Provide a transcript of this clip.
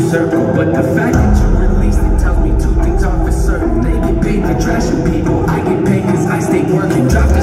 your circle. But the fact that you released it tells me two things are for certain. They get paid for trashing people. I get paid cause I stay working. Drop